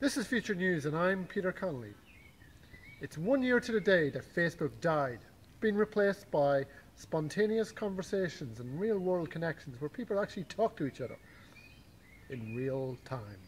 This is Future News and I'm Peter Connolly. It's one year to the day that Facebook died, being replaced by spontaneous conversations and real world connections where people actually talk to each other in real time.